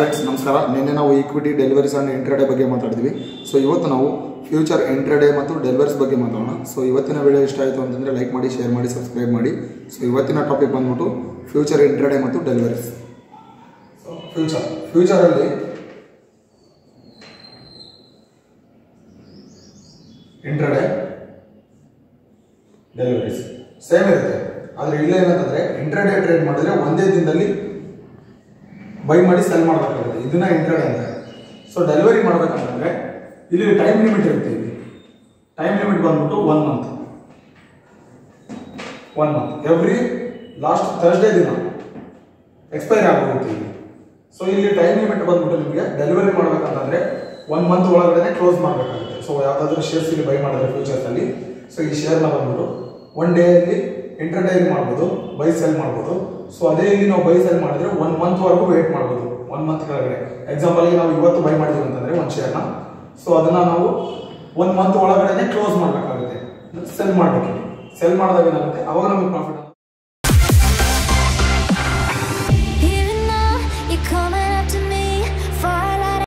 Friends ನಮಸ್ಕಾರ. ನಿನ್ನೆ ನಾವು ಈಕ್ವಿಟಿ ಡೆಲಿವರೀಸ್ ಆ್ಯಂಡ್ ಇಂಟ್ರಾಡೇ ಬಗ್ಗೆ ಮಾತಾಡಿದ್ವಿ. ಸೊ ಇವತ್ತು ನಾವು ಫ್ಯೂಚರ್ ಇಂಟ್ರಾಡೇ ಮತ್ತು ಡೆಲಿವರೀಸ್ ಬಗ್ಗೆ ಮಾತಾಡೋಣ. ಸೊ ಇವತ್ತಿನ ವಿಡಿಯೋ ಇಷ್ಟ ಆಯಿತು ಅಂತಂದರೆ ಲೈಕ್ ಮಾಡಿ ಶೇರ್ ಮಾಡಿ ಸಬ್ಸ್ಕ್ರೈಬ್ ಮಾಡಿ. ಸೊ ಇವತ್ತಿನ ಟಾಪಿಕ್ ಬಂದ್ಬಿಟ್ಟು ಫ್ಯೂಚರ್ ಇಂಟ್ರಾಡೇ ಮತ್ತು ಡೆಲಿವರೀಸ್ ಫ್ಯೂಚರ್ ಫ್ಯೂಚರಲ್ಲಿ ಇಂಟ್ರಾಡೇ ಡೆಲಿವರೀಸ್ ಸೇಮ್ ಇರುತ್ತೆ. ಆದರೆ ಇಲ್ಲ ಏನಂತಂದರೆ ಇಂಟ್ರಾಡೇ ಟ್ರೇಡ್ ಮಾಡಿದ್ರೆ ಒಂದೇ ದಿನದಲ್ಲಿ ಬೈ ಮಾಡಿ ಸೆಲ್ ಮಾಡಬೇಕಾಗುತ್ತೆ. ಇದನ್ನ ಎಂಟ್ರೆಡ್ ಅಂತ. ಸೊ ಡೆಲಿವರಿ ಮಾಡಬೇಕಂತಂದ್ರೆ, ಇಲ್ಲಿ ಟೈಮ್ ಲಿಮಿಟ್ ಇರುತ್ತೆ ಇಲ್ಲಿ. ಟೈಮ್ ಲಿಮಿಟ್ ಬಂದ್ಬಿಟ್ಟು one month one month every last Thursday ದಿನ ಎಕ್ಸ್ಪೈರ್ ಇಲ್ಲಿ. ಸೊ ಇಲ್ಲಿ ಟೈಮ್ ಲಿಮಿಟ್ ಬಂದ್ಬಿಟ್ಟು ನಿಮಗೆ ಡೆಲಿವರಿ ಮಾಡಬೇಕಂತಂದ್ರೆ ಒನ್ ಮಂತ್ ಒಳಗಡೆ ಕ್ಲೋಸ್ ಮಾಡಬೇಕಾಗುತ್ತೆ. ಸೊ ಯಾವುದಾದ್ರೂ ಶೇರ್ಸ್ ಇಲ್ಲಿ ಬೈ ಮಾಡಿದ್ರೆ ಫ್ಯೂಚರ್ಸ್ ಅಲ್ಲಿ. ಸೊ ಈ ಶೇರ್ನ ಬಂದ್ಬಿಟ್ಟು ಒನ್ ಡೇ ಇಂಟರ್ಡೇಲಿ ಮಾಡ್ಬೋದು ಬೈ ಸೆಲ್ ಮಾಡ್ಬೋದು. ಸೊ ಅದೇ ಇಲ್ಲಿ ನಾವು ಬೈ ಸೆಲ್ ಮಾಡಿದ್ರೆ ಒನ್ ಮಂತ್ ವರೆಗೂ ವೇಟ್ ಮಾಡ್ಬೋದು. ಒನ್ ಮಂತ್ ಕೆಳಗಡೆ. ಎಕ್ಸಾಂಪಲ್ ನಾವು ಇವತ್ತು ಬೈ ಮಾಡಿದೀವಿ ಅಂತಂದ್ರೆ ಒಂದು ಶೇರ್ನ ಸೊ ಅದನ್ನ ನಾವು ಒನ್ ಮಂತ್ ಒಳಗಡೆ ಕ್ಲೋಸ್ ಮಾಡಬೇಕಾಗುತ್ತೆ. ಸೆಲ್ ಮಾಡಬೇಕು ಸೆಲ್ ಮಾಡಿದಾಗ ಏನಾಗುತ್ತೆ? ಅವಾಗ ನಮಗೆ ಪ್ರಾಫಿಟ್